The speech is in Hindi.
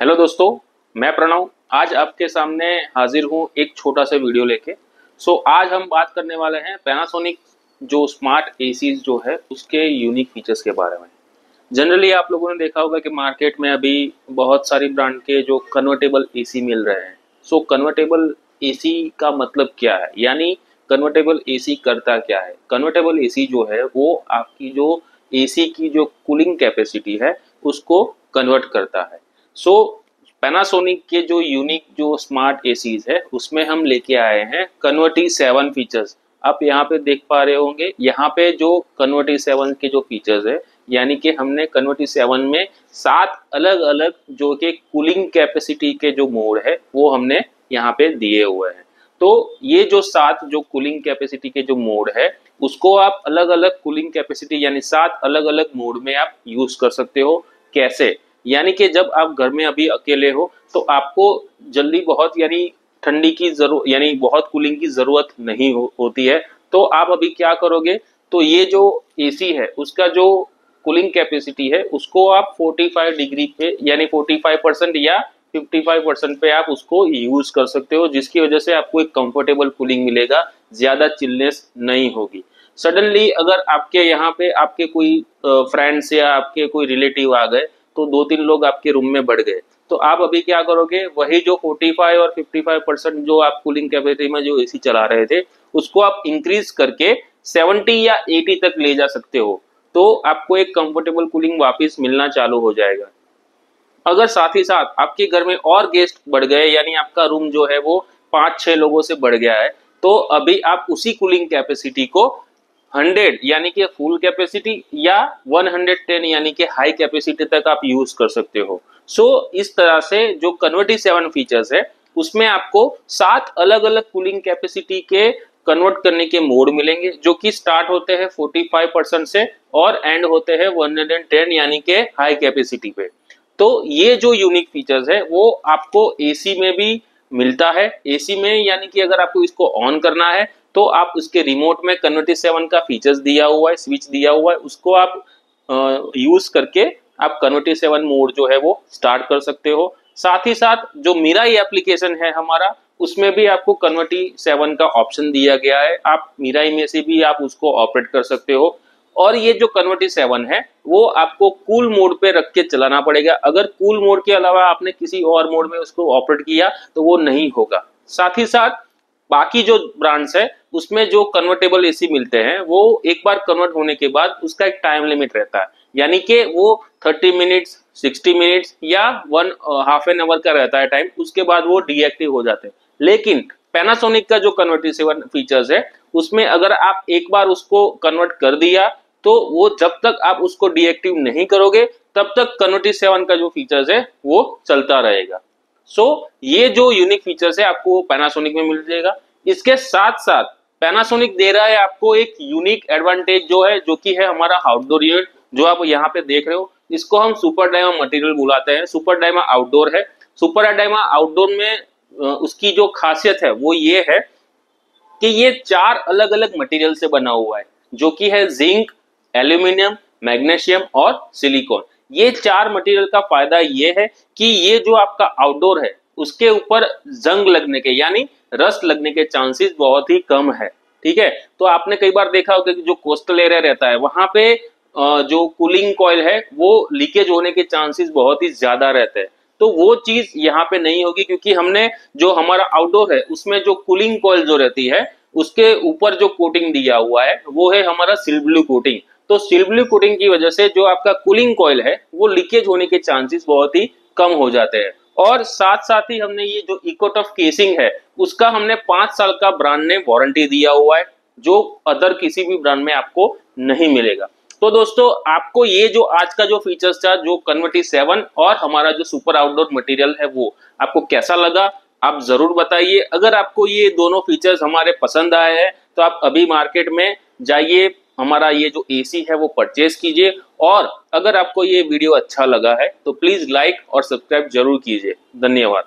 हेलो दोस्तों मैं प्रणव। आज आपके सामने हाजिर हूँ एक छोटा सा वीडियो लेके। सो so, आज हम बात करने वाले हैं पैनासोनिक जो स्मार्ट एसीज जो है उसके यूनिक फीचर्स के बारे में। जनरली आप लोगों ने देखा होगा कि मार्केट में अभी बहुत सारी ब्रांड के जो कन्वर्टेबल एसी मिल रहे हैं। सो कन्वर्टेबल एसी का मतलब क्या है? यानी कन्वर्टेबल एसी करता क्या है? कन्वर्टेबल एसी जो है वो आपकी जो एसी की जो कूलिंग कैपेसिटी है उसको कन्वर्ट करता है। सो पैनासोनिक के जो यूनिक जो स्मार्ट एसीज है, उसमें हम लेके आए हैं कन्वर्टी सेवन फीचर्स आप यहाँ पे देख पा रहे होंगे, यहाँ पे जो कन्वर्टी सेवन के जो फीचर्स है, यानी कि हमने कन्वर्टी सेवन में सात अलग अलग जो कि कूलिंग कैपेसिटी के जो मोड है, वो हमने यहाँ पे दिए हुए हैं। तो ये जो सात जो कूलिंग कैपेसिटी के जो मोड है, उसको आप अलग अलग कूलिंग कैपेसिटी यानी सात अलग अलग मोड में आप यूज़ कर सकते हो। कैसे? यानी कि जब आप घर में अभी अकेले हो तो आपको जल्दी बहुत यानी ठंडी की ज़रूरत यानी बहुत कूलिंग की ज़रूरत नहीं हो, होती है। तो आप अभी क्या करोगे तो ये जो एसी है उसका जो कूलिंग कैपेसिटी है उसको आप 45 डिग्री पे यानी 45 परसेंट या 55 परसेंट पे आप उसको यूज़ कर सकते हो जिसकी वजह से आपको एक कंफर्टेबल कूलिंग मिलेगा ज़्यादा चिलनेस नहीं होगी। सडनली अगर आपके यहाँ पे आपके कोई फ्रेंड्स या आपके कोई रिलेटिव आ गए तो दो तीन लोग आपके रूम में बढ़ गए। तो आप अभी क्या करोगे, वही जो 45 और 55 परसेंट जो आप कूलिंग कैपेसिटी में जो एसी चला रहे थे, उसको आप इंक्रीज करके 70 या 80 तक ले जा सकते हो। तो आपको एक कंफर्टेबल कूलिंग वापस मिलना चालू हो जाएगा। अगर साथ ही साथ आपके घर में और गेस्ट बढ़ गए, यानी आपका रूम जो है वो पाँच छह लोगों से बढ़ गया है तो अभी आप उसी कूलिंग कैपेसिटी को 100 यानी कि फुल कैपेसिटी या 110 यानी कि हाई कैपेसिटी तक आप यूज़ कर सकते हो। सो so, इस तरह से जो कन्वर्टी सेवन फीचर्स है उसमें आपको सात अलग अलग कूलिंग कैपेसिटी के कन्वर्ट करने के मोड मिलेंगे जो कि स्टार्ट होते हैं 45 परसेंट से और एंड होते हैं 110 यानी के हाई कैपेसिटी पे। तो ये जो यूनिक फीचर्स है वो आपको एसी में भी मिलता है एसी में, यानी कि अगर आपको इसको ऑन करना है तो आप उसके रिमोट में कन्वर्टी सेवन का फीचर्स दिया हुआ है स्विच दिया हुआ है, उसको आप यूज़ करके आप कन्वर्टी सेवन मोड जो है वो स्टार्ट कर सकते हो। साथ ही साथ जो मेरा एप्लीकेशन है हमारा, उसमें भी आपको कन्वर्टी सेवन का ऑप्शन दिया गया है। आप मीराई में से भी आप उसको ऑपरेट कर सकते हो। और ये जो कन्वर्टी सेवन है, वो आपको कूल मोड पे रख के चलाना पड़ेगा। अगर कूल मोड के अलावा आपने किसी और मोड में उसको ऑपरेट किया तो वो नहीं होगा। साथ ही साथ, बाकी जो ब्रांड्स है, उसमें जो कन्वर्टेबल एसी मिलते हैं, वो एक बार कन्वर्ट होने के बाद उसका एक टाइम लिमिट रहता है। यानी कि वो 30 मिनट्स 60 मिनट्स या वन हाफ़ एन आवर का रहता है टाइम उसके बाद वो डीएक्टिव हो जाते हैं। लेकिन पैनासोनिक का जो कन्वर्टी सेवन फीचर्स है, उसमें अगर आप एक बार उसको कन्वर्ट कर दिया तो वो जब तक आप उसको डीएक्टिव नहीं करोगे तब तक कन्वर्टी सेवन का जो फीचर्स है वो चलता रहेगा। सो so, ये जो यूनिक फीचर्स है आपको पैनासोनिक में मिल जाएगा। इसके साथ साथ पैनासोनिक दे रहा है आपको एक यूनिक एडवांटेज जो है जो कि है हमारा आउटडोर यूनिट जो आप यहाँ पे देख रहे हो। इसको हम सुपर डायमा मटेरियल बुलाते हैं। सुपर डायमा आउटडोर है। सुपर डायमा आउटडोर में उसकी जो खासियत है वो ये है कि ये चार अलग अलग मटेरियल से बना हुआ है जो कि है जिंक एल्यूमिनियम, मैग्नेशियम और सिलिकॉन। ये चार मटेरियल का फ़ायदा ये है कि ये जो आपका आउटडोर है, उसके ऊपर जंग लगने के, यानी रस्ट लगने के चांसेस बहुत ही कम है। ठीक है? तो आपने कई बार देखा होगा कि जो कोस्टल एरिया रहता है, वहाँ पे जो कूलिंग कॉयल है, वो लीकेज होने के चांसेस बहुत ही ज़्यादा रहते हैं। तो वो चीज़ यहाँ पे नहीं होगी, क्योंकि हमने जो हमारा आउटडोर है, उसमें जो कूलिंग कॉयल जो रहती है, उसके ऊपर जो कोटिंग दिया हुआ है, वो है हमारा सिल्ब्लू कोटिंग तो सिल्वली कोटिंग की वजह से जो आपका कूलिंग कॉयल है, वो लीकेज होने के चांसेस बहुत ही कम हो जाते हैं। और साथ साथ ही हमने ये जो इकोटफ केसिंग है, उसका हमने पाँच साल का ब्रांड ने वारंटी दिया हुआ है, जो अदर किसी भी ब्रांड में आपको नहीं मिलेगा। तो दोस्तों, आपको ये जो आज का जो फीचर्स था, जो कन्वर्टी सेवन और हमारा जो सुपर आउटडोर मटेरियल है वो, आपको कैसा लगा, आप ज़रूर बताइए। अगर आपको ये दोनों फीचर्स हमारे पसंद आए हैं तो आप अभी मार्केट में जाइए हमारा ये जो एसी है वो परचेज कीजिए और अगर आपको ये वीडियो अच्छा लगा है तो प्लीज़ लाइक और सब्सक्राइब ज़रूर कीजिए। धन्यवाद।